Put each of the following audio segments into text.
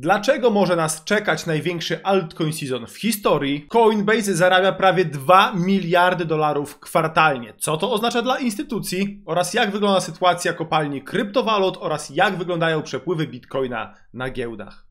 Dlaczego może nas czekać największy altcoin season w historii? Coinbase zarabia prawie 2 miliardy dolarów kwartalnie. Co to oznacza dla instytucji? Oraz jak wygląda sytuacja kopalni kryptowalut oraz jak wyglądają przepływy bitcoina na giełdach?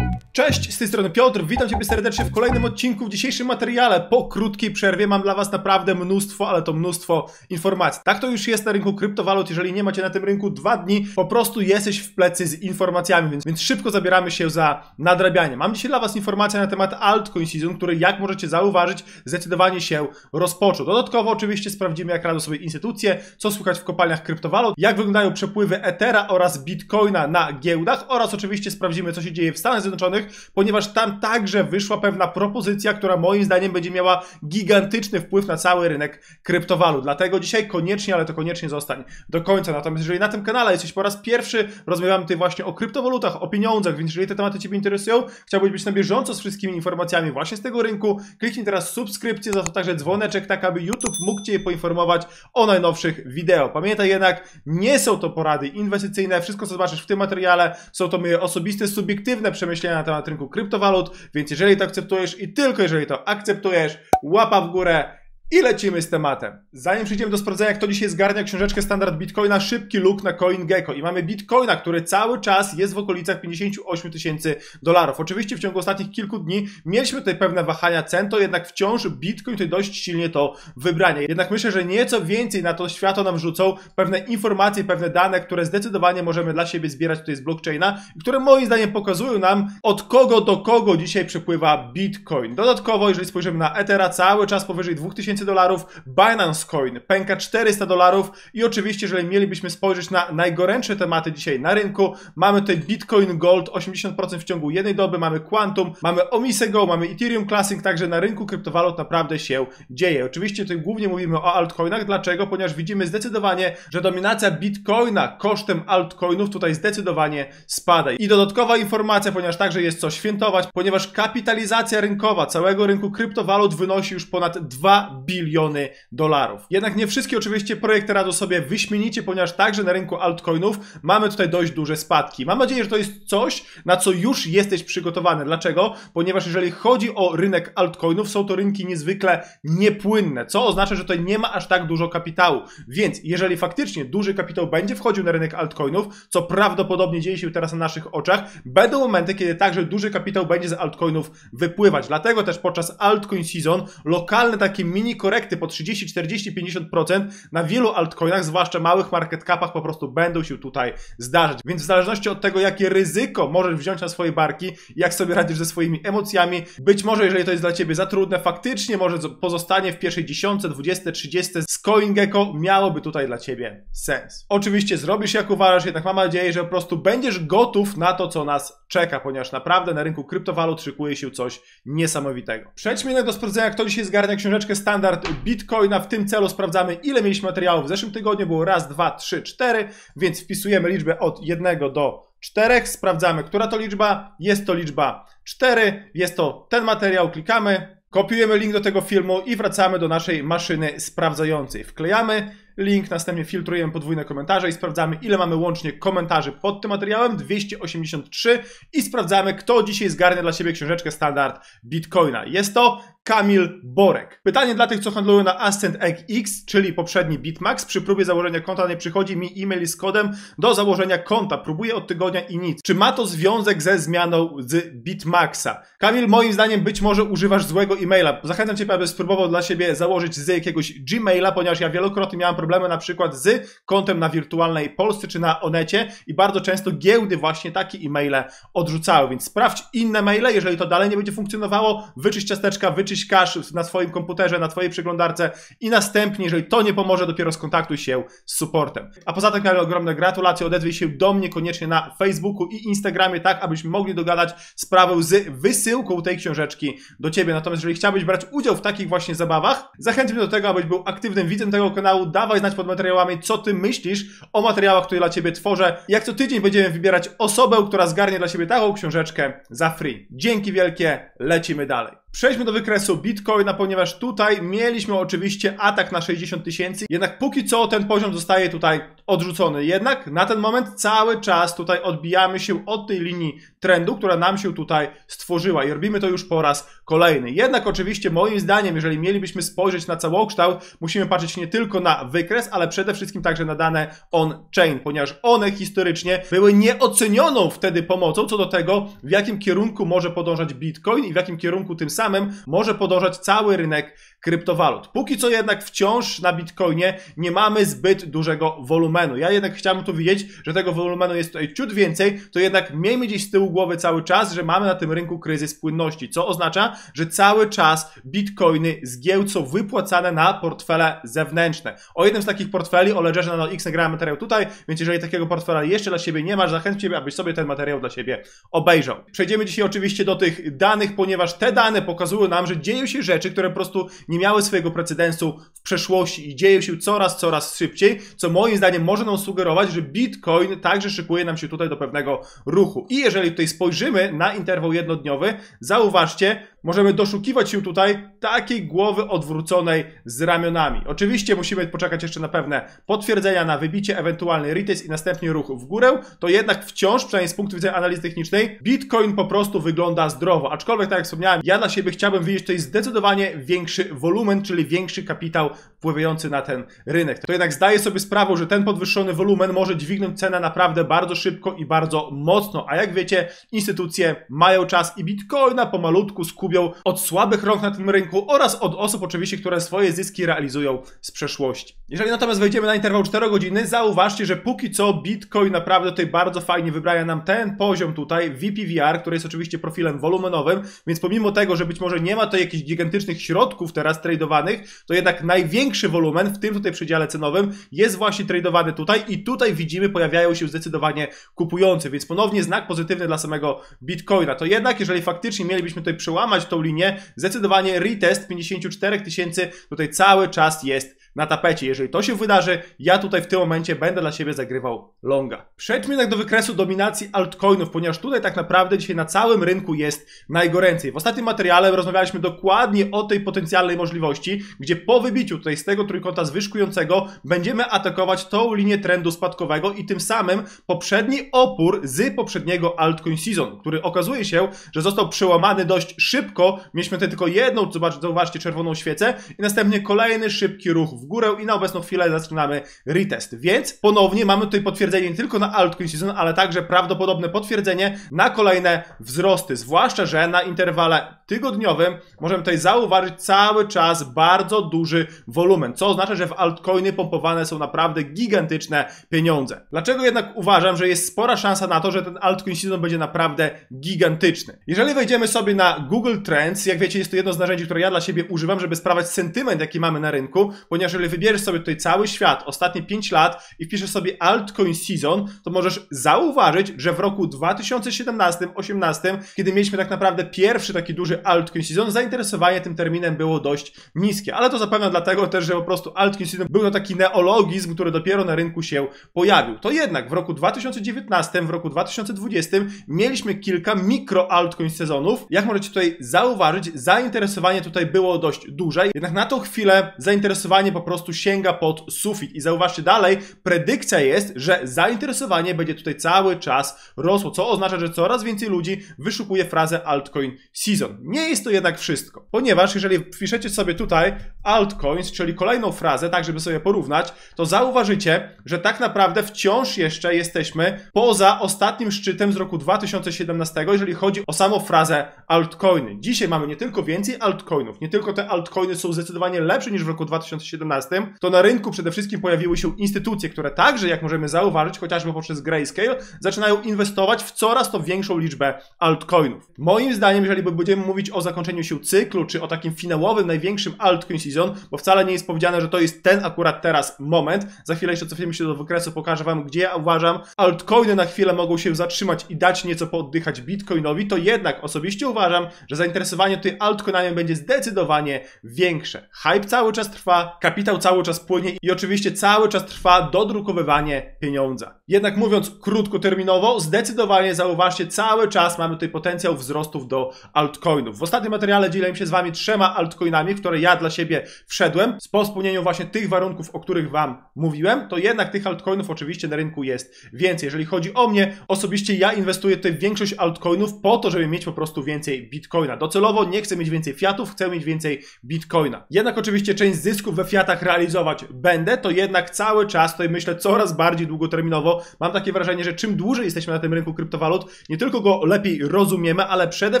Cześć, z tej strony Piotr, witam Ciebie serdecznie w kolejnym odcinku. W dzisiejszym materiale po krótkiej przerwie mam dla Was naprawdę mnóstwo, ale to mnóstwo informacji. Tak to już jest na rynku kryptowalut, jeżeli nie macie na tym rynku dwa dni, po prostu jesteś w plecy z informacjami, więc, więc szybko zabieramy się za nadrabianie. Mam dzisiaj dla Was informacje na temat altcoin season, który jak możecie zauważyć zdecydowanie się rozpoczął. Dodatkowo oczywiście sprawdzimy jak radzą sobie instytucje, co słychać w kopalniach kryptowalut, jak wyglądają przepływy Ethera oraz Bitcoina na giełdach oraz oczywiście sprawdzimy co się dzieje w Stanach Zjednoczonych ponieważ tam także wyszła pewna propozycja, która moim zdaniem będzie miała gigantyczny wpływ na cały rynek kryptowalut. Dlatego dzisiaj koniecznie, ale to koniecznie zostań do końca. Natomiast jeżeli na tym kanale jesteś po raz pierwszy, rozmawiamy tutaj właśnie o kryptowalutach, o pieniądzach, więc jeżeli te tematy Ciebie interesują, chciałbyś być na bieżąco z wszystkimi informacjami właśnie z tego rynku, kliknij teraz subskrypcję, za to także dzwoneczek, tak aby YouTube mógł Cię poinformować o najnowszych wideo. Pamiętaj jednak, nie są to porady inwestycyjne, wszystko co zobaczysz w tym materiale są to moje osobiste, subiektywne przemyślenia na temat temat rynku kryptowalut, więc jeżeli to akceptujesz i tylko jeżeli to akceptujesz, łapa w górę i lecimy z tematem. Zanim przejdziemy do sprawdzenia, kto dzisiaj zgarnia książeczkę standard Bitcoina, szybki look na CoinGecko. I mamy Bitcoina, który cały czas jest w okolicach 58 tysięcy dolarów. Oczywiście w ciągu ostatnich kilku dni mieliśmy tutaj pewne wahania cen, to jednak wciąż Bitcoin tutaj dość silnie to wybranie. Jednak myślę, że nieco więcej na to światło nam rzucą pewne informacje, pewne dane, które zdecydowanie możemy dla siebie zbierać tutaj z blockchaina, które moim zdaniem pokazują nam od kogo do kogo dzisiaj przepływa Bitcoin. Dodatkowo, jeżeli spojrzymy na Ethera, cały czas powyżej 2000 dolarów, Binance Coin pęka 400 dolarów i oczywiście, jeżeli mielibyśmy spojrzeć na najgorętsze tematy dzisiaj na rynku, mamy tutaj Bitcoin Gold 80% w ciągu jednej doby, mamy Quantum, mamy Omise Go, mamy Ethereum Classic, także na rynku kryptowalut naprawdę się dzieje. Oczywiście tutaj głównie mówimy o altcoinach, dlaczego? Ponieważ widzimy zdecydowanie, że dominacja Bitcoina kosztem altcoinów tutaj zdecydowanie spada. I dodatkowa informacja, ponieważ także jest co świętować, ponieważ kapitalizacja rynkowa całego rynku kryptowalut wynosi już ponad 2 biliony dolarów. Jednak nie wszystkie oczywiście projekty radzą sobie wyśmienicie, ponieważ także na rynku altcoinów mamy tutaj dość duże spadki. Mam nadzieję, że to jest coś, na co już jesteś przygotowany. Dlaczego? Ponieważ jeżeli chodzi o rynek altcoinów, są to rynki niezwykle niepłynne, co oznacza, że tutaj nie ma aż tak dużo kapitału. Więc jeżeli faktycznie duży kapitał będzie wchodził na rynek altcoinów, co prawdopodobnie dzieje się teraz na naszych oczach, będą momenty, kiedy także duży kapitał będzie z altcoinów wypływać. Dlatego też podczas altcoin season lokalne takie mini korekty po 30, 40, 50% na wielu altcoinach, zwłaszcza małych market capach, po prostu będą się tutaj zdarzyć. Więc w zależności od tego, jakie ryzyko możesz wziąć na swoje barki, jak sobie radzisz ze swoimi emocjami, być może jeżeli to jest dla ciebie za trudne, faktycznie może pozostanie w pierwszej dziesiątce, 20, 30 z CoinGecko miałoby tutaj dla ciebie sens. Oczywiście zrobisz jak uważasz, jednak mam nadzieję, że po prostu będziesz gotów na to, co nas czeka, ponieważ naprawdę na rynku kryptowalut szykuje się coś niesamowitego. Przejdźmy jednak do sprawdzenia, kto dzisiaj zgarnia książeczkę standard standard Bitcoina. W tym celu sprawdzamy, ile mieliśmy materiałów w zeszłym tygodniu. Było raz, dwa, trzy, cztery, więc wpisujemy liczbę od jednego do czterech. Sprawdzamy, która to liczba. Jest to liczba 4. Jest to ten materiał. Klikamy. Kopiujemy link do tego filmu i wracamy do naszej maszyny sprawdzającej. Wklejamy link, następnie filtrujemy podwójne komentarze i sprawdzamy, ile mamy łącznie komentarzy pod tym materiałem, 283 i sprawdzamy, kto dzisiaj zgarnia dla siebie książeczkę standard Bitcoina. Jest to Kamil Borek. Pytanie dla tych, co handlują na Ascent X, czyli poprzedni Bitmax. Przy próbie założenia konta nie przychodzi mi e-mail z kodem do założenia konta. Próbuję od tygodnia i nic. Czy ma to związek ze zmianą z Bitmaxa? Kamil, moim zdaniem być może używasz złego e-maila. Zachęcam Cię, aby spróbował dla siebie założyć z jakiegoś Gmaila, ponieważ ja wielokrotnie miałem problemy na przykład z kontem na wirtualnej Polsce czy na Onecie i bardzo często giełdy właśnie takie e-maile odrzucały, więc sprawdź inne maile, jeżeli to dalej nie będzie funkcjonowało, wyczyść ciasteczka, wyczyść cache na swoim komputerze, na twojej przeglądarce i następnie, jeżeli to nie pomoże, dopiero skontaktuj się z supportem. A poza tym, ogromne gratulacje, odezwij się do mnie koniecznie na Facebooku i Instagramie, tak abyśmy mogli dogadać sprawę z wysyłką tej książeczki do ciebie. Natomiast jeżeli chciałbyś brać udział w takich właśnie zabawach, zachęcam do tego, abyś był aktywnym widzem tego kanału, dawaj znać pod materiałami, co ty myślisz o materiałach, które dla ciebie tworzę. Jak co tydzień będziemy wybierać osobę, która zgarnie dla siebie taką książeczkę za free. Dzięki wielkie, lecimy dalej. Przejdźmy do wykresu Bitcoina, ponieważ tutaj mieliśmy oczywiście atak na 60 tysięcy, jednak póki co ten poziom zostaje tutaj odrzucony. Jednak na ten moment cały czas tutaj odbijamy się od tej linii trendu, która nam się tutaj stworzyła i robimy to już po raz kolejny. Jednak oczywiście moim zdaniem, jeżeli mielibyśmy spojrzeć na całokształt, musimy patrzeć nie tylko na wykres, ale przede wszystkim także na dane on-chain, ponieważ one historycznie były nieocenioną wtedy pomocą co do tego, w jakim kierunku może podążać Bitcoin i w jakim kierunku tym samym może podążać cały rynek kryptowalut. Póki co jednak wciąż na Bitcoinie nie mamy zbyt dużego wolumenu. Ja jednak chciałbym tu widzieć, że tego wolumenu jest tutaj ciut więcej, to jednak miejmy gdzieś z tyłu głowy cały czas, że mamy na tym rynku kryzys płynności, co oznacza, że cały czas Bitcoiny z giełd są wypłacane na portfele zewnętrzne. O jednym z takich portfeli, o Ledgerze na X nagrałem materiał tutaj, więc jeżeli takiego portfela jeszcze dla siebie nie masz, zachęcam Ciebie, abyś sobie ten materiał dla siebie obejrzał. Przejdziemy dzisiaj oczywiście do tych danych, ponieważ te dane pokazują nam, że dzieją się rzeczy, które po prostu nie miały swojego precedensu w przeszłości i dzieją się coraz, coraz szybciej, co moim zdaniem może nam sugerować, że Bitcoin także szykuje nam się tutaj do pewnego ruchu. I jeżeli tutaj spojrzymy na interwał jednodniowy, zauważcie, możemy doszukiwać się tutaj takiej głowy odwróconej z ramionami. Oczywiście musimy poczekać jeszcze na pewne potwierdzenia na wybicie, ewentualny retest i następnie ruch w górę, to jednak wciąż, przynajmniej z punktu widzenia analizy technicznej, Bitcoin po prostu wygląda zdrowo. Aczkolwiek, tak jak wspomniałem, ja dla siebie chciałbym widzieć tutaj zdecydowanie większy wolumen, czyli większy kapitał wpływający na ten rynek. To jednak zdaję sobie sprawę, że ten podwyższony wolumen może dźwignąć cenę naprawdę bardzo szybko i bardzo mocno, a jak wiecie, instytucje mają czas i Bitcoina pomalutku skubią od słabych rąk na tym rynku oraz od osób oczywiście, które swoje zyski realizują z przeszłości. Jeżeli natomiast wejdziemy na interwał 4 godziny, zauważcie, że póki co Bitcoin naprawdę tutaj bardzo fajnie wybrania nam ten poziom tutaj, VPVR, który jest oczywiście profilem wolumenowym, więc pomimo tego, że być może nie ma to jakichś gigantycznych środków teraz tradowanych, to jednak największy wolumen w tym tutaj przedziale cenowym jest właśnie tradowany tutaj i tutaj widzimy pojawiają się zdecydowanie kupujący, więc ponownie znak pozytywny dla samego Bitcoina. To jednak, jeżeli faktycznie mielibyśmy tutaj przełamać tą linię, zdecydowanie retest 54 tysięcy tutaj cały czas jest na tapecie. Jeżeli to się wydarzy, ja tutaj w tym momencie będę dla siebie zagrywał longa. Przejdźmy jednak do wykresu dominacji altcoinów, ponieważ tutaj tak naprawdę dzisiaj na całym rynku jest najgoręcej. W ostatnim materiale rozmawialiśmy dokładnie o tej potencjalnej możliwości, gdzie po wybiciu tutaj z tego trójkąta zwyżkującego będziemy atakować tą linię trendu spadkowego i tym samym poprzedni opór z poprzedniego altcoin season, który okazuje się, że został przełamany dość szybko. Mieliśmy tutaj tylko jedną, zauważcie, czerwoną świecę i następnie kolejny szybki ruch w górę i na obecną chwilę zaczynamy retest. Więc ponownie mamy tutaj potwierdzenie nie tylko na altcoin season, ale także prawdopodobne potwierdzenie na kolejne wzrosty, zwłaszcza, że na interwale tygodniowym możemy tutaj zauważyć cały czas bardzo duży wolumen, co oznacza, że w altcoiny pompowane są naprawdę gigantyczne pieniądze. Dlaczego jednak uważam, że jest spora szansa na to, że ten altcoin season będzie naprawdę gigantyczny? Jeżeli wejdziemy sobie na Google Trends, jak wiecie, jest to jedno z narzędzi, które ja dla siebie używam, żeby sprawdzać sentyment, jaki mamy na rynku, ponieważ jeżeli wybierzesz sobie tutaj cały świat, ostatnie 5 lat i wpiszesz sobie altcoin season, to możesz zauważyć, że w roku 2017-18, kiedy mieliśmy tak naprawdę pierwszy taki duży altcoin season, zainteresowanie tym terminem było dość niskie. Ale to zapewne dlatego też, że po prostu altcoin season był to taki neologizm, który dopiero na rynku się pojawił. To jednak w roku 2019, w roku 2020 mieliśmy kilka mikro altcoin sezonów. Jak możecie tutaj zauważyć, zainteresowanie tutaj było dość duże. Jednak na tą chwilę zainteresowanie po prostu sięga pod sufit. I zauważcie dalej, predykcja jest, że zainteresowanie będzie tutaj cały czas rosło, co oznacza, że coraz więcej ludzi wyszukuje frazę altcoin season. Nie jest to jednak wszystko, ponieważ jeżeli wpiszecie sobie tutaj altcoins, czyli kolejną frazę, tak żeby sobie porównać, to zauważycie, że tak naprawdę wciąż jeszcze jesteśmy poza ostatnim szczytem z roku 2017, jeżeli chodzi o samą frazę altcoiny. Dzisiaj mamy nie tylko więcej altcoinów, nie tylko te altcoiny są zdecydowanie lepsze niż w roku 2017, to na rynku przede wszystkim pojawiły się instytucje, które także, jak możemy zauważyć, chociażby poprzez Grayscale, zaczynają inwestować w coraz to większą liczbę altcoinów. Moim zdaniem, jeżeli będziemy mówić o zakończeniu się cyklu, czy o takim finałowym, największym altcoin season, bo wcale nie jest powiedziane, że to jest ten akurat teraz moment, za chwilę jeszcze cofniemy się do wykresu, pokażę Wam, gdzie ja uważam, altcoiny na chwilę mogą się zatrzymać i dać nieco pooddychać Bitcoinowi, to jednak osobiście uważam, że zainteresowanie tutaj altcoinami będzie zdecydowanie większe. Hype cały czas trwa, kapitał kapitał cały czas płynie i oczywiście cały czas trwa dodrukowywanie pieniądza. Jednak mówiąc krótkoterminowo, zdecydowanie zauważcie, cały czas mamy tutaj potencjał wzrostów do altcoinów. W ostatnim materiale dzielę się z Wami trzema altcoinami, w które ja dla siebie wszedłem. Po spełnieniu właśnie tych warunków, o których Wam mówiłem, to jednak tych altcoinów oczywiście na rynku jest więcej. Jeżeli chodzi o mnie, osobiście ja inwestuję tutaj w większość altcoinów po to, żeby mieć po prostu więcej bitcoina. Docelowo nie chcę mieć więcej fiatów, chcę mieć więcej bitcoina. Jednak oczywiście część zysków we fiatach realizować będę, to jednak cały czas tutaj myślę coraz bardziej długoterminowo. Mam takie wrażenie, że czym dłużej jesteśmy na tym rynku kryptowalut, nie tylko go lepiej rozumiemy, ale przede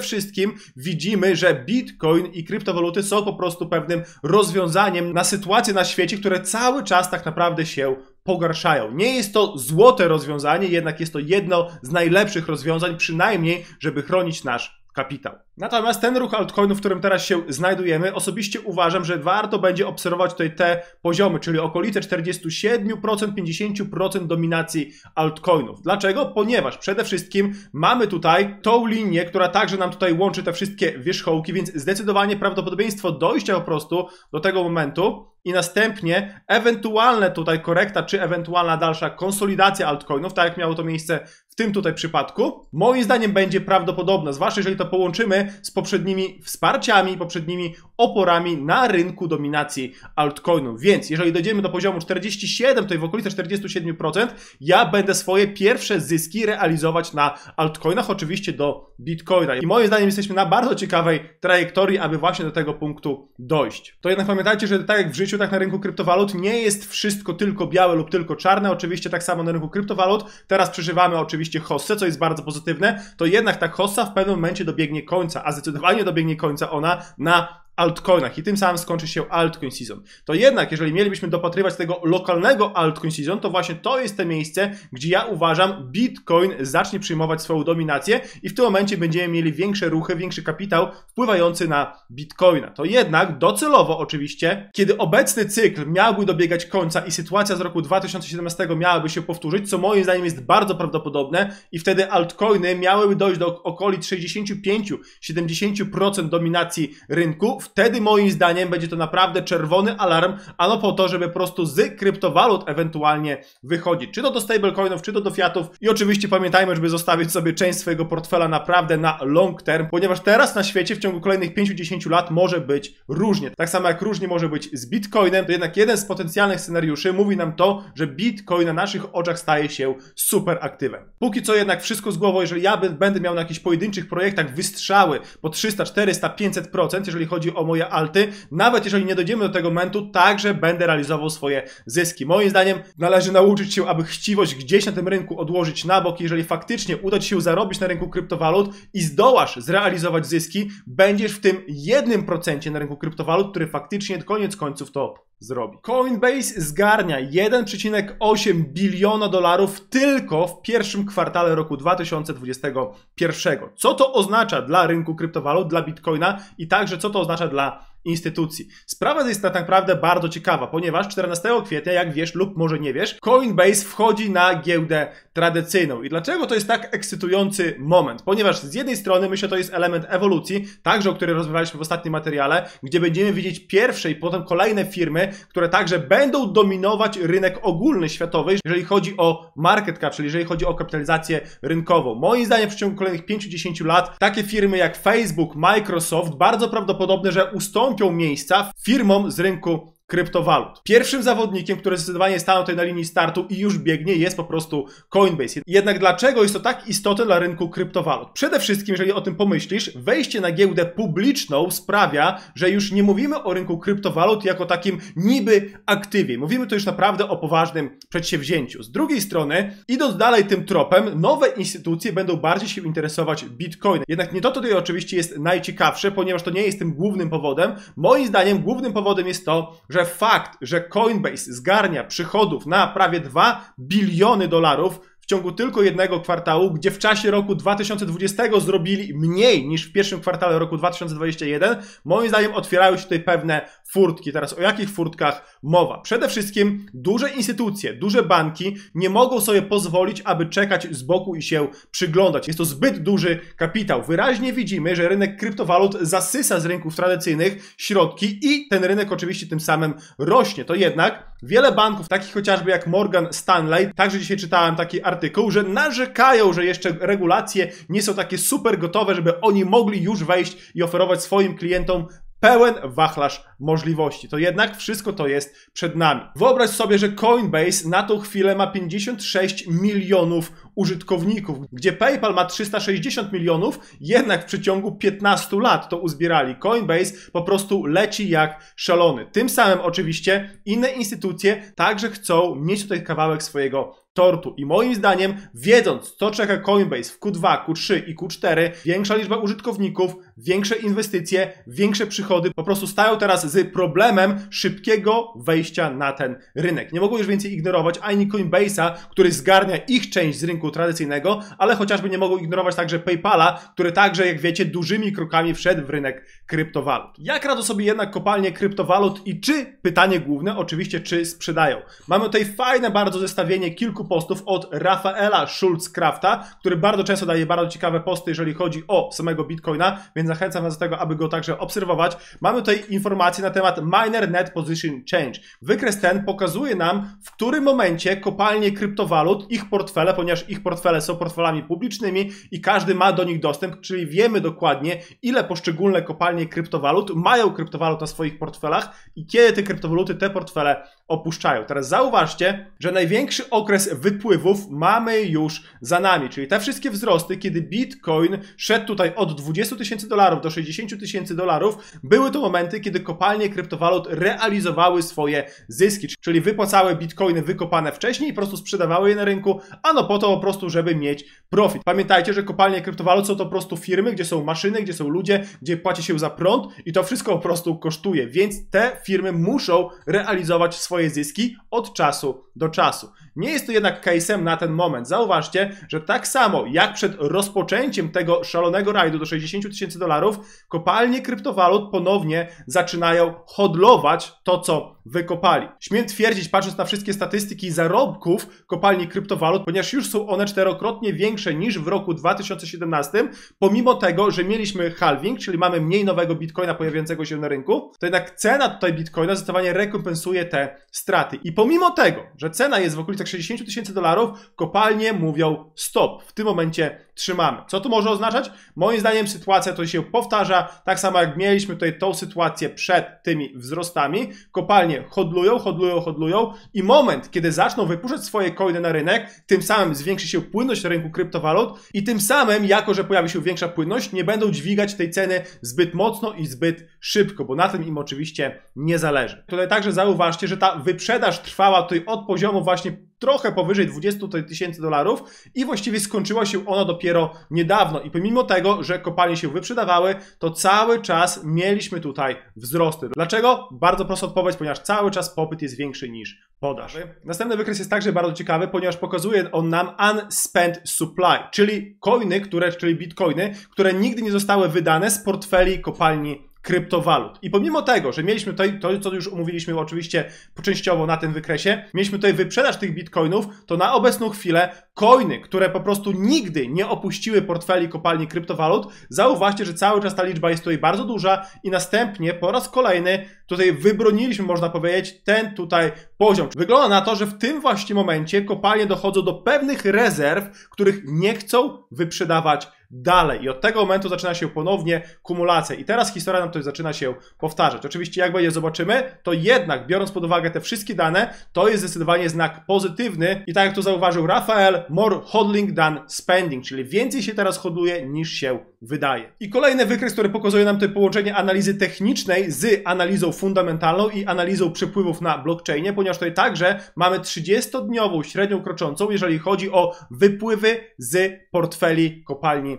wszystkim widzimy, że bitcoin i kryptowaluty są po prostu pewnym rozwiązaniem na sytuacje na świecie, które cały czas tak naprawdę się pogarszają. Nie jest to złote rozwiązanie, jednak jest to jedno z najlepszych rozwiązań, przynajmniej, żeby chronić nasz kapitał. Natomiast ten ruch altcoinów, w którym teraz się znajdujemy, osobiście uważam, że warto będzie obserwować tutaj te poziomy, czyli okolice 47%, 50% dominacji altcoinów. Dlaczego? Ponieważ przede wszystkim mamy tutaj tą linię, która także nam tutaj łączy te wszystkie wierzchołki, więc zdecydowanie prawdopodobieństwo dojścia po prostu do tego momentu i następnie ewentualne tutaj korekta, czy ewentualna dalsza konsolidacja altcoinów, tak jak miało to miejsce w tym tutaj przypadku, moim zdaniem będzie prawdopodobna, zwłaszcza jeżeli to połączymy z poprzednimi wsparciami, poprzednimi oporami na rynku dominacji altcoinów. Więc jeżeli dojdziemy do poziomu 47, to w okolice 47%, ja będę swoje pierwsze zyski realizować na altcoinach, oczywiście do bitcoina. I moim zdaniem jesteśmy na bardzo ciekawej trajektorii, aby właśnie do tego punktu dojść. To jednak pamiętajcie, że tak jak w życiu, tak na rynku kryptowalut nie jest wszystko tylko białe lub tylko czarne. Oczywiście tak samo na rynku kryptowalut. Teraz przeżywamy oczywiście hossę, co jest bardzo pozytywne, to jednak ta hossa w pewnym momencie dobiegnie końca, a zdecydowanie dobiegnie końca ona na altcoinach i tym samym skończy się altcoin season. To jednak, jeżeli mielibyśmy dopatrywać tego lokalnego altcoin season, to właśnie to jest te miejsce, gdzie ja uważam, Bitcoin zacznie przyjmować swoją dominację i w tym momencie będziemy mieli większe ruchy, większy kapitał wpływający na Bitcoina. To jednak docelowo oczywiście, kiedy obecny cykl miałby dobiegać końca i sytuacja z roku 2017 miałaby się powtórzyć, co moim zdaniem jest bardzo prawdopodobne i wtedy altcoiny miałyby dojść do okolic 65-70% dominacji rynku, wtedy moim zdaniem będzie to naprawdę czerwony alarm, ano po to, żeby po prostu z kryptowalut ewentualnie wychodzić. Czy to do stablecoinów, czy to do fiatów. I oczywiście pamiętajmy, żeby zostawić sobie część swojego portfela naprawdę na long term, ponieważ teraz na świecie w ciągu kolejnych 5-10 lat może być różnie. Tak samo jak różnie może być z Bitcoinem, to jednak jeden z potencjalnych scenariuszy mówi nam to, że Bitcoin na naszych oczach staje się super aktywem. Póki co jednak wszystko z głową, jeżeli ja będę miał na jakichś pojedynczych projektach wystrzały po 300, 400, 500%, jeżeli chodzi o moje alty, nawet jeżeli nie dojdziemy do tego momentu, także będę realizował swoje zyski. Moim zdaniem należy nauczyć się, aby chciwość gdzieś na tym rynku odłożyć na bok. Jeżeli faktycznie uda Ci się zarobić na rynku kryptowalut i zdołasz zrealizować zyski, będziesz w tym jednym procencie na rynku kryptowalut, który faktycznie koniec końców to zrobi. Coinbase zgarnia 1,8 biliona dolarów tylko w pierwszym kwartale roku 2021. Co to oznacza dla rynku kryptowalut, dla Bitcoina i także co to oznacza dla instytucji. Sprawa jest tak naprawdę bardzo ciekawa, ponieważ 14 kwietnia, jak wiesz lub może nie wiesz, Coinbase wchodzi na giełdę tradycyjną. I dlaczego to jest tak ekscytujący moment? Ponieważ z jednej strony myślę, to jest element ewolucji, także o której rozmawialiśmy w ostatnim materiale, gdzie będziemy widzieć pierwsze i potem kolejne firmy, które także będą dominować rynek ogólny światowy, jeżeli chodzi o market cap, czyli jeżeli chodzi o kapitalizację rynkową. Moim zdaniem w ciągu kolejnych 5-10 lat takie firmy jak Facebook, Microsoft bardzo prawdopodobne, że ustąpią ustąpią miejsca firmom z rynku kryptowalut. Pierwszym zawodnikiem, który zdecydowanie stanął tutaj na linii startu i już biegnie, jest po prostu Coinbase. Jednak dlaczego jest to tak istotne dla rynku kryptowalut? Przede wszystkim, jeżeli o tym pomyślisz, wejście na giełdę publiczną sprawia, że już nie mówimy o rynku kryptowalut jako takim niby aktywie. Mówimy tu już naprawdę o poważnym przedsięwzięciu. Z drugiej strony, idąc dalej tym tropem, nowe instytucje będą bardziej się interesować Bitcoinem. Jednak nie to tutaj oczywiście jest najciekawsze, ponieważ to nie jest tym głównym powodem. Moim zdaniem głównym powodem jest to, że fakt, że Coinbase zgarnia przychodów na prawie 2 biliony dolarów w ciągu tylko jednego kwartału, gdzie w czasie roku 2020 zrobili mniej niż w pierwszym kwartale roku 2021, moim zdaniem otwierają się tutaj pewne furtki. Teraz o jakich furtkach mowa? Przede wszystkim duże instytucje, duże banki nie mogą sobie pozwolić, aby czekać z boku i się przyglądać. Jest to zbyt duży kapitał. Wyraźnie widzimy, że rynek kryptowalut zasysa z rynków tradycyjnych środki i ten rynek oczywiście tym samym rośnie. To jednak wiele banków, takich chociażby jak Morgan Stanley, także dzisiaj czytałem taki artykuł, że narzekają, że jeszcze regulacje nie są takie super gotowe, żeby oni mogli już wejść i oferować swoim klientom pełen wachlarz możliwości. To jednak wszystko to jest przed nami. Wyobraź sobie, że Coinbase na tą chwilę ma 56 milionów użytkowników, gdzie PayPal ma 360 milionów, jednak w przeciągu 15 lat to uzbierali. Coinbase po prostu leci jak szalony. Tym samym oczywiście inne instytucje także chcą mieć tutaj kawałek swojego tortu. I moim zdaniem, wiedząc, co czeka Coinbase w Q2, Q3 i Q4, większa liczba użytkowników, większe inwestycje, większe przychody po prostu stają teraz z problemem szybkiego wejścia na ten rynek. Nie mogą już więcej ignorować ani Coinbase'a, który zgarnia ich część z rynku tradycyjnego, ale chociażby nie mogą ignorować także PayPala, który także, jak wiecie, dużymi krokami wszedł w rynek kryptowalut. Jak radzą sobie jednak kopalnie kryptowalut i czy, pytanie główne, oczywiście, czy sprzedają? Mamy tutaj fajne bardzo zestawienie kilku postów od Rafaela Schulzkrafta, który bardzo często daje bardzo ciekawe posty, jeżeli chodzi o samego Bitcoina, więc zachęcam Was do tego, aby go także obserwować. Mamy tutaj informacje na temat Miner Net Position Change. Wykres ten pokazuje nam, w którym momencie kopalnie kryptowalut, ich portfele, ponieważ ich portfele są portfelami publicznymi i każdy ma do nich dostęp, czyli wiemy dokładnie, ile poszczególne kopalnie kryptowalut mają kryptowalut na swoich portfelach i kiedy te kryptowaluty te portfele opuszczają. Teraz zauważcie, że największy okres wypływów mamy już za nami, czyli te wszystkie wzrosty, kiedy Bitcoin szedł tutaj od 20 tysięcy dolarów do 60 tysięcy dolarów, były to momenty, kiedy kopalnie kryptowalut realizowały swoje zyski, czyli wypłacały bitcoiny wykopane wcześniej i po prostu sprzedawały je na rynku, a no po to po prostu, żeby mieć profit. Pamiętajcie, że kopalnie kryptowalut są to po prostu firmy, gdzie są maszyny, gdzie są ludzie, gdzie płaci się za prąd i to wszystko po prostu kosztuje, więc te firmy muszą realizować swoje zyski od czasu do czasu. Nie jest to jednak case'em na ten moment. Zauważcie, że tak samo jak przed rozpoczęciem tego szalonego rajdu do 60 tysięcy dolarów, kopalnie kryptowalut ponownie zaczynają hodlować to, co wykopali. Śmiem twierdzić, patrząc na wszystkie statystyki zarobków kopalni kryptowalut, ponieważ już są one czterokrotnie większe niż w roku 2017, pomimo tego, że mieliśmy halving, czyli mamy mniej nowego bitcoina pojawiającego się na rynku, to jednak cena tutaj bitcoina zdecydowanie rekompensuje te straty. I pomimo tego, że cena jest w okolicach 60 tysięcy dolarów, kopalnie mówią stop. W tym momencie trzymamy. Co to może oznaczać? Moim zdaniem sytuacja to się powtarza, tak samo jak mieliśmy tutaj tą sytuację przed tymi wzrostami. Kopalnie hodlują, hodlują, hodlują i moment, kiedy zaczną wypuszczać swoje coiny na rynek, tym samym zwiększy się płynność rynku kryptowalut i tym samym, jako że pojawi się większa płynność, nie będą dźwigać tej ceny zbyt mocno i zbyt szybko, bo na tym im oczywiście nie zależy. Tutaj także zauważcie, że ta wyprzedaż trwała tutaj od poziomu właśnie trochę powyżej 20 tysięcy dolarów i właściwie skończyła się ona dopiero niedawno. I pomimo tego, że kopalnie się wyprzedawały, to cały czas mieliśmy tutaj wzrosty. Dlaczego? Bardzo prosta odpowiedź, ponieważ cały czas popyt jest większy niż podaż. Następny wykres jest także bardzo ciekawy, ponieważ pokazuje on nam unspent supply, czyli coiny, które, czyli bitcoiny, które nigdy nie zostały wydane z portfeli kopalni kryptowalut. I pomimo tego, że mieliśmy tutaj, to co już umówiliśmy oczywiście częściowo na tym wykresie, mieliśmy tutaj wyprzedaż tych bitcoinów, to na obecną chwilę coiny, które po prostu nigdy nie opuściły portfeli kopalni kryptowalut, zauważcie, że cały czas ta liczba jest tutaj bardzo duża i następnie po raz kolejny tutaj wybroniliśmy, można powiedzieć, ten tutaj poziom. Wygląda na to, że w tym właśnie momencie kopalnie dochodzą do pewnych rezerw, których nie chcą wyprzedawać dalej. I od tego momentu zaczyna się ponownie kumulacja. I teraz historia nam tutaj zaczyna się powtarzać. Oczywiście, jak będzie zobaczymy, to jednak, biorąc pod uwagę te wszystkie dane, to jest zdecydowanie znak pozytywny. I tak jak to zauważył Rafael, more hodling than spending, czyli więcej się teraz hodluje niż się wydaje. I kolejny wykres, który pokazuje nam to połączenie analizy technicznej z analizą fundamentalną i analizą przepływów na blockchainie, ponieważ tutaj także mamy 30-dniową średnią kroczącą, jeżeli chodzi o wypływy z portfeli kopalni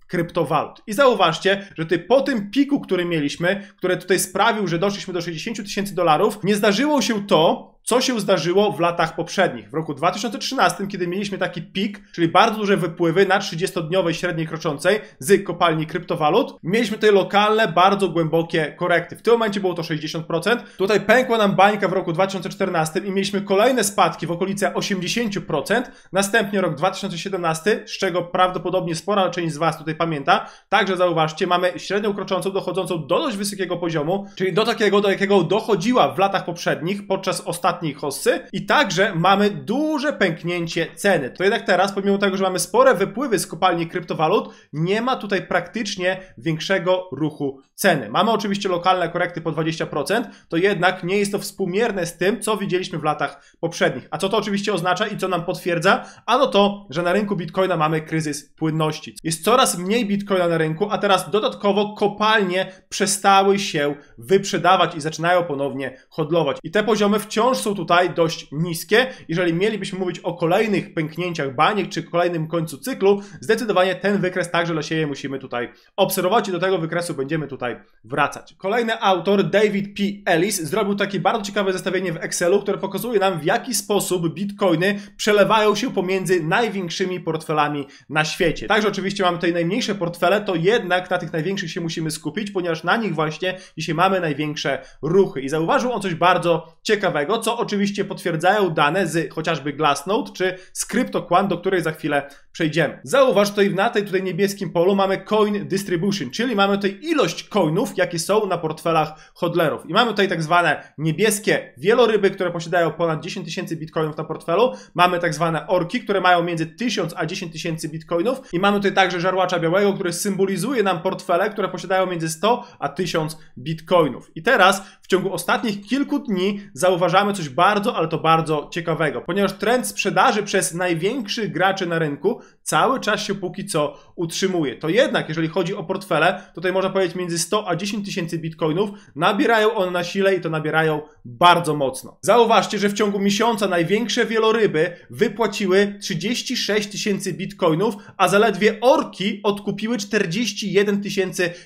kryptowalut. I zauważcie, że tutaj po tym piku, który mieliśmy, który tutaj sprawił, że doszliśmy do 60 tysięcy dolarów, nie zdarzyło się to, co się zdarzyło w latach poprzednich. W roku 2013, kiedy mieliśmy taki pik, czyli bardzo duże wypływy na 30-dniowej średniej kroczącej z kopalni kryptowalut, mieliśmy tutaj lokalne, bardzo głębokie korekty. W tym momencie było to 60%. Tutaj pękła nam bańka w roku 2014 i mieliśmy kolejne spadki w okolice 80%. Następnie rok 2017, z czego prawdopodobnie spora część z Was tutaj pamięta. Także zauważcie, mamy średnią kroczącą dochodzącą do dość wysokiego poziomu, czyli do takiego, do jakiego dochodziła w latach poprzednich podczas ostatniej hossy i także mamy duże pęknięcie ceny. To jednak teraz, pomimo tego, że mamy spore wypływy z kopalni kryptowalut, nie ma tutaj praktycznie większego ruchu ceny. Mamy oczywiście lokalne korekty po 20%, to jednak nie jest to współmierne z tym, co widzieliśmy w latach poprzednich. A co to oczywiście oznacza i co nam potwierdza? Ano to, że na rynku Bitcoina mamy kryzys płynności. Jest coraz mniej Bitcoina na rynku, a teraz dodatkowo kopalnie przestały się wyprzedawać i zaczynają ponownie hodlować. I te poziomy wciąż są tutaj dość niskie. Jeżeli mielibyśmy mówić o kolejnych pęknięciach baniek czy kolejnym końcu cyklu, zdecydowanie ten wykres także dla siebie musimy tutaj obserwować i do tego wykresu będziemy tutaj wracać. Kolejny autor, David P. Ellis, zrobił takie bardzo ciekawe zestawienie w Excelu, które pokazuje nam w jaki sposób bitcoiny przelewają się pomiędzy największymi portfelami na świecie. Także oczywiście mamy tutaj najmniejsze portfele, to jednak na tych największych się musimy skupić, ponieważ na nich właśnie dzisiaj mamy największe ruchy. I zauważył on coś bardzo ciekawego, co oczywiście potwierdzają dane z chociażby Glassnode czy z CryptoQuant, do której za chwilę przejdziemy. Zauważ tutaj na tej tutaj niebieskim polu mamy coin distribution, czyli mamy tutaj ilość coinów, jakie są na portfelach hodlerów. I mamy tutaj tak zwane niebieskie wieloryby, które posiadają ponad 10 tysięcy bitcoinów na portfelu. Mamy tak zwane orki, które mają między 1000 a 10 tysięcy bitcoinów. I mamy tutaj także żarłacza białego, który symbolizuje nam portfele, które posiadają między 100 a 1000 bitcoinów. I teraz w ciągu ostatnich kilku dni zauważamy coś bardzo, ale to bardzo ciekawego, ponieważ trend sprzedaży przez największych graczy na rynku cały czas się póki co utrzymuje. To jednak, jeżeli chodzi o portfele, tutaj można powiedzieć między 100 a 10 tysięcy bitcoinów, nabierają one na sile i to nabierają bardzo mocno. Zauważcie, że w ciągu miesiąca największe wieloryby wypłaciły 36 tysięcy bitcoinów, a zaledwie orki odkupiły 41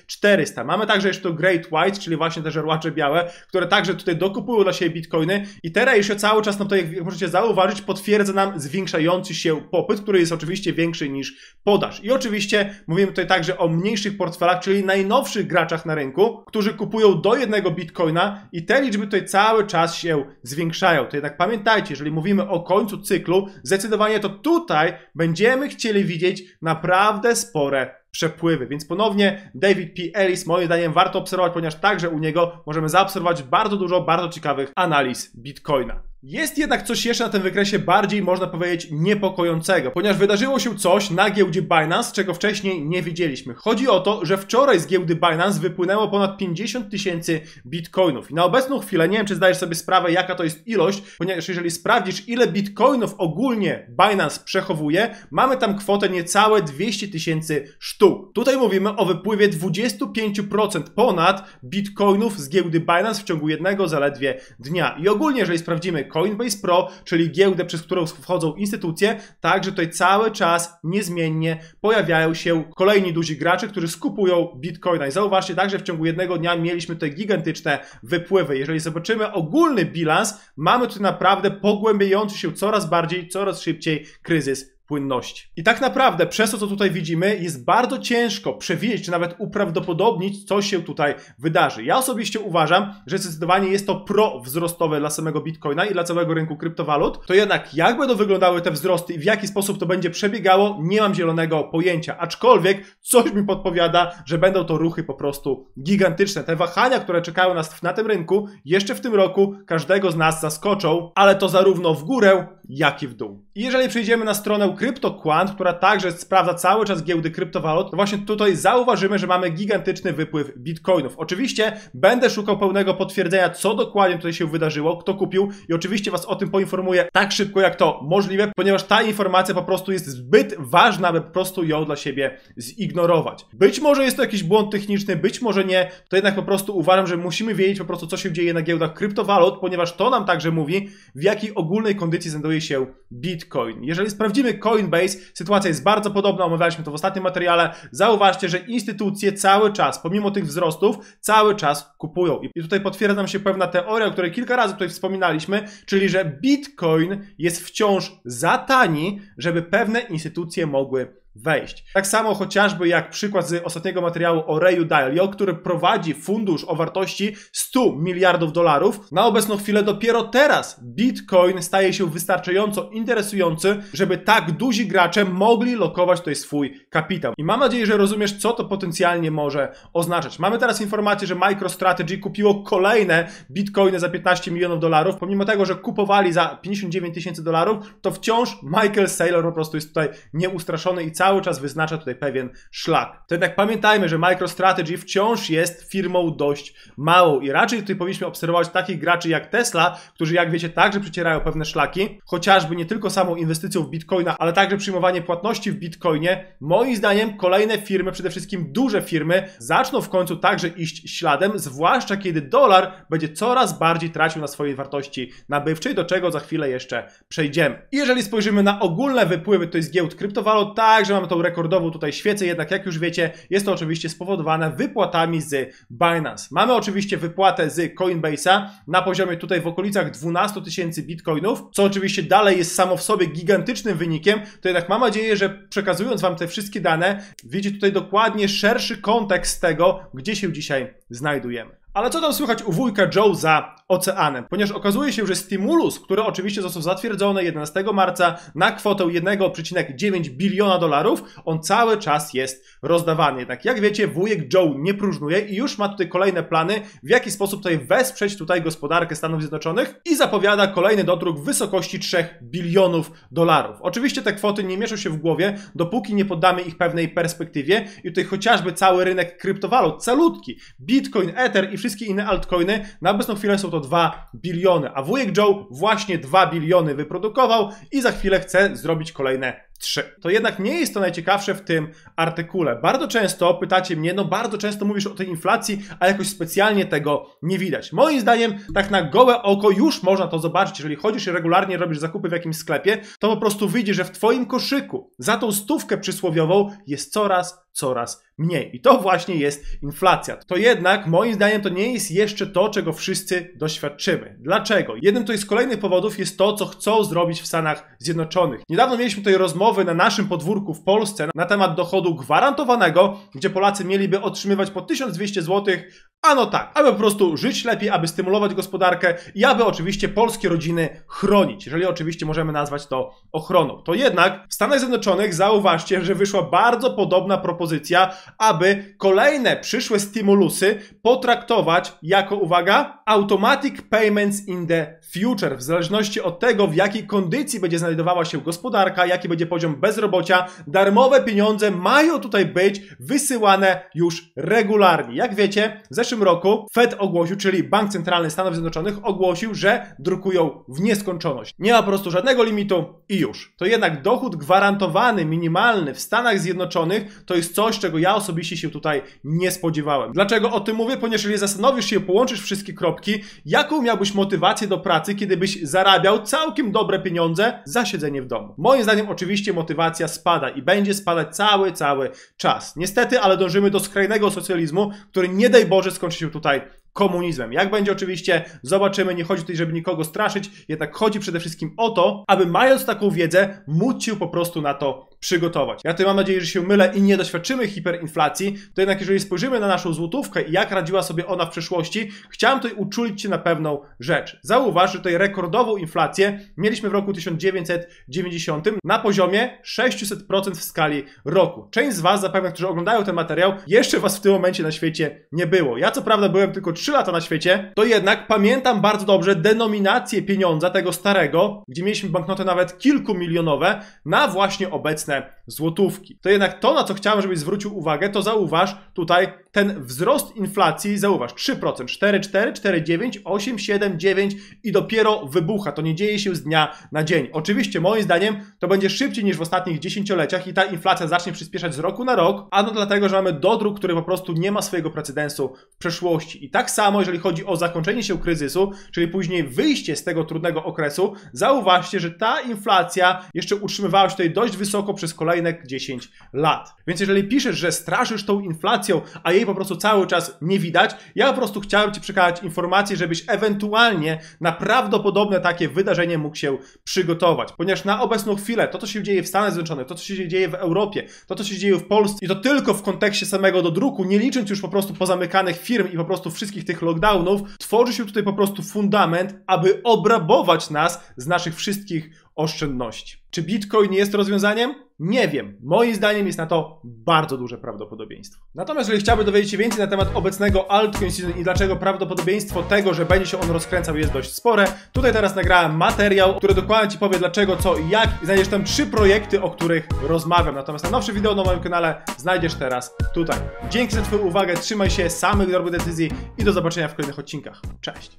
400. Mamy także jeszcze to Great White, czyli właśnie te żerłacze białe, które także tutaj dokupują dla siebie bitcoiny i teraz jeszcze cały czas nam to, jak możecie zauważyć, potwierdza nam zwiększający się popyt, który jest oczywiście większy niż podaż. I oczywiście mówimy tutaj także o mniejszych portfelach, czyli najnowszych graczach na rynku, którzy kupują do jednego bitcoina i te liczby tutaj cały czas się zwiększają. To jednak pamiętajcie, jeżeli mówimy o końcu cyklu, zdecydowanie to tutaj będziemy chcieli widzieć naprawdę spore przepływy. Więc ponownie David P. Ellis moim zdaniem warto obserwować, ponieważ także u niego możemy zaobserwować bardzo dużo bardzo ciekawych analiz Bitcoina. Jest jednak coś jeszcze na tym wykresie bardziej, można powiedzieć, niepokojącego, ponieważ wydarzyło się coś na giełdzie Binance, czego wcześniej nie widzieliśmy. Chodzi o to, że wczoraj z giełdy Binance wypłynęło ponad 50 tysięcy bitcoinów. I na obecną chwilę, nie wiem czy zdajesz sobie sprawę, jaka to jest ilość, ponieważ jeżeli sprawdzisz, ile bitcoinów ogólnie Binance przechowuje, mamy tam kwotę niecałe 200 tysięcy sztuk. Tutaj mówimy o wypływie 25% ponad bitcoinów z giełdy Binance w ciągu jednego zaledwie dnia. I ogólnie, jeżeli sprawdzimy Coinbase Pro, czyli giełdę, przez którą wchodzą instytucje, także tutaj cały czas niezmiennie pojawiają się kolejni duzi gracze, którzy skupują Bitcoina. I zauważcie także w ciągu jednego dnia mieliśmy tutaj gigantyczne wypływy. Jeżeli zobaczymy ogólny bilans, mamy tu naprawdę pogłębiający się coraz bardziej, coraz szybciej kryzys płynności. I tak naprawdę przez to, co tutaj widzimy, jest bardzo ciężko przewidzieć, czy nawet uprawdopodobnić, co się tutaj wydarzy. Ja osobiście uważam, że zdecydowanie jest to pro-wzrostowe dla samego Bitcoina i dla całego rynku kryptowalut. To jednak jak będą wyglądały te wzrosty i w jaki sposób to będzie przebiegało, nie mam zielonego pojęcia. Aczkolwiek coś mi podpowiada, że będą to ruchy po prostu gigantyczne. Te wahania, które czekają nas na tym rynku, jeszcze w tym roku każdego z nas zaskoczą, ale to zarówno w górę, jak i w dół. I jeżeli przejdziemy na stronę CryptoQuant, która także sprawdza cały czas giełdy kryptowalut, to właśnie tutaj zauważymy, że mamy gigantyczny wypływ bitcoinów. Oczywiście będę szukał pełnego potwierdzenia, co dokładnie tutaj się wydarzyło, kto kupił i oczywiście Was o tym poinformuję tak szybko, jak to możliwe, ponieważ ta informacja po prostu jest zbyt ważna, aby po prostu ją dla siebie zignorować. Być może jest to jakiś błąd techniczny, być może nie, to jednak po prostu uważam, że musimy wiedzieć po prostu, co się dzieje na giełdach kryptowalut, ponieważ to nam także mówi, w jakiej ogólnej kondycji znajduje znajduje się Bitcoin. Jeżeli sprawdzimy Coinbase, sytuacja jest bardzo podobna, omawialiśmy to w ostatnim materiale. Zauważcie, że instytucje cały czas, pomimo tych wzrostów, cały czas kupują. I tutaj potwierdza nam się pewna teoria, o której kilka razy tutaj wspominaliśmy, czyli że Bitcoin jest wciąż za tani, żeby pewne instytucje mogły wejść. Tak samo chociażby jak przykład z ostatniego materiału o Rayu Dalio, który prowadzi fundusz o wartości 100 miliardów dolarów. Na obecną chwilę dopiero teraz Bitcoin staje się wystarczająco interesujący, żeby tak duzi gracze mogli lokować tutaj swój kapitał. I mam nadzieję, że rozumiesz, co to potencjalnie może oznaczać. Mamy teraz informację, że MicroStrategy kupiło kolejne Bitcoiny za 15 milionów dolarów. Pomimo tego, że kupowali za 59 tysięcy dolarów, to wciąż Michael Saylor po prostu jest tutaj nieustraszony i cały cały czas wyznacza tutaj pewien szlak. To jednak pamiętajmy, że MicroStrategy wciąż jest firmą dość małą i raczej tutaj powinniśmy obserwować takich graczy jak Tesla, którzy jak wiecie także przecierają pewne szlaki, chociażby nie tylko samą inwestycją w Bitcoina, ale także przyjmowanie płatności w Bitcoinie. Moim zdaniem kolejne firmy, przede wszystkim duże firmy, zaczną w końcu także iść śladem, zwłaszcza kiedy dolar będzie coraz bardziej tracił na swojej wartości nabywczej, do czego za chwilę jeszcze przejdziemy. I jeżeli spojrzymy na ogólne wypływy to jest giełd kryptowalut, także mamy tą rekordową tutaj świecę, jednak jak już wiecie, jest to oczywiście spowodowane wypłatami z Binance. Mamy oczywiście wypłatę z Coinbase'a na poziomie tutaj w okolicach 12 tysięcy bitcoinów, co oczywiście dalej jest samo w sobie gigantycznym wynikiem, to jednak mam nadzieję, że przekazując Wam te wszystkie dane, widzicie tutaj dokładnie szerszy kontekst tego, gdzie się dzisiaj znajdujemy. Ale co tam słychać u wujka Joe za oceanem? Ponieważ okazuje się, że stimulus, który oczywiście został zatwierdzony 11 marca na kwotę 1,9 biliona dolarów, on cały czas jest rozdawany. Jednak jak wiecie, wujek Joe nie próżnuje i już ma tutaj kolejne plany, w jaki sposób tutaj wesprzeć tutaj gospodarkę Stanów Zjednoczonych i zapowiada kolejny dodruk w wysokości 3 bilionów dolarów. Oczywiście te kwoty nie mieszczą się w głowie, dopóki nie poddamy ich pewnej perspektywie i tutaj chociażby cały rynek kryptowalut, calutki, Bitcoin, Ether i wszystkie inne altcoiny, na obecną chwilę są to 2 biliony, a wujek Joe właśnie 2 biliony wyprodukował i za chwilę chce zrobić kolejne 3. To jednak nie jest to najciekawsze w tym artykule. Bardzo często pytacie mnie, no bardzo często mówisz o tej inflacji, a jakoś specjalnie tego nie widać. Moim zdaniem, tak na gołe oko już można to zobaczyć. Jeżeli chodzisz i regularnie robisz zakupy w jakimś sklepie, to po prostu widzisz, że w Twoim koszyku za tą stówkę przysłowiową jest coraz, coraz mniej. I to właśnie jest inflacja. To jednak, moim zdaniem, to nie jest jeszcze to, czego wszyscy doświadczymy. Dlaczego? Jednym to jest kolejnych powodów jest to, co chcą zrobić w Stanach Zjednoczonych. Niedawno mieliśmy tutaj rozmowy na naszym podwórku w Polsce na temat dochodu gwarantowanego, gdzie Polacy mieliby otrzymywać po 1200 zł Ano tak, aby po prostu żyć lepiej, aby stymulować gospodarkę i aby oczywiście polskie rodziny chronić, jeżeli oczywiście możemy nazwać to ochroną. To jednak w Stanach Zjednoczonych zauważcie, że wyszła bardzo podobna propozycja, aby kolejne przyszłe stimulusy potraktować jako, uwaga, automatic payments in the future, w zależności od tego, w jakiej kondycji będzie znajdowała się gospodarka, jaki będzie poziom bezrobocia, darmowe pieniądze mają tutaj być wysyłane już regularnie. Jak wiecie, w zeszłym roku Fed ogłosił, czyli Bank Centralny Stanów Zjednoczonych ogłosił, że drukują w nieskończoność. Nie ma po prostu żadnego limitu i już. To jednak dochód gwarantowany, minimalny w Stanach Zjednoczonych to jest coś, czego ja osobiście się tutaj nie spodziewałem. Dlaczego o tym mówię? Ponieważ jeżeli zastanowisz się, połączysz wszystkie kropki, jaką miałbyś motywację do pracy, kiedy byś zarabiał całkiem dobre pieniądze za siedzenie w domu? Moim zdaniem oczywiście motywacja spada i będzie spadać cały, cały czas. Niestety, ale dążymy do skrajnego socjalizmu, który nie daj Boże skończy się tutaj komunizmem. Jak będzie oczywiście, zobaczymy, nie chodzi tutaj, żeby nikogo straszyć, jednak chodzi przede wszystkim o to, aby mając taką wiedzę, móc się po prostu na to przygotować. Ja tutaj mam nadzieję, że się mylę i nie doświadczymy hiperinflacji, to jednak jeżeli spojrzymy na naszą złotówkę i jak radziła sobie ona w przeszłości, chciałem tutaj uczulić się na pewną rzecz. Zauważ, że tutaj rekordową inflację mieliśmy w roku 1990 na poziomie 600% w skali roku. Część z Was zapewne, którzy oglądają ten materiał, jeszcze Was w tym momencie na świecie nie było. Ja co prawda byłem tylko 3 lata na świecie, to jednak pamiętam bardzo dobrze denominację pieniądza tego starego, gdzie mieliśmy banknoty nawet kilkumilionowe, na właśnie obecne złotówki. To jednak to, na co chciałem, żebyś zwrócił uwagę, to zauważ tutaj ten wzrost inflacji, zauważ 3%, 4,4, 4,9, 8, 7, 9 i dopiero wybucha. To nie dzieje się z dnia na dzień. Oczywiście, moim zdaniem, to będzie szybciej niż w ostatnich dziesięcioleciach i ta inflacja zacznie przyspieszać z roku na rok, a no dlatego, że mamy dodruk, który po prostu nie ma swojego precedensu w przeszłości. I tak samo, jeżeli chodzi o zakończenie się kryzysu, czyli później wyjście z tego trudnego okresu, zauważcie, że ta inflacja jeszcze utrzymywała się tutaj dość wysoko przez kolejne 10 lat. Więc jeżeli piszesz, że straszysz tą inflacją, a jej po prostu cały czas nie widać, ja po prostu chciałem Ci przekazać informację, żebyś ewentualnie na prawdopodobne takie wydarzenie mógł się przygotować. Ponieważ na obecną chwilę to, co się dzieje w Stanach Zjednoczonych, to, co się dzieje w Europie, to, co się dzieje w Polsce i to tylko w kontekście samego dodruku, nie licząc już po prostu pozamykanych firm i po prostu wszystkich tych lockdownów, tworzy się tutaj po prostu fundament, aby obrabować nas z naszych wszystkich oszczędności. Czy Bitcoin jest rozwiązaniem? Nie wiem. Moim zdaniem jest na to bardzo duże prawdopodobieństwo. Natomiast jeżeli chciałby dowiedzieć się więcej na temat obecnego altcoin season i dlaczego prawdopodobieństwo tego, że będzie się on rozkręcał jest dość spore, tutaj teraz nagrałem materiał, który dokładnie Ci powie dlaczego, co i jak. I znajdziesz tam trzy projekty, o których rozmawiam. Natomiast najnowsze wideo na moim kanale znajdziesz teraz tutaj. Dzięki za Twoją uwagę, trzymaj się, samych dobrych decyzji i do zobaczenia w kolejnych odcinkach. Cześć!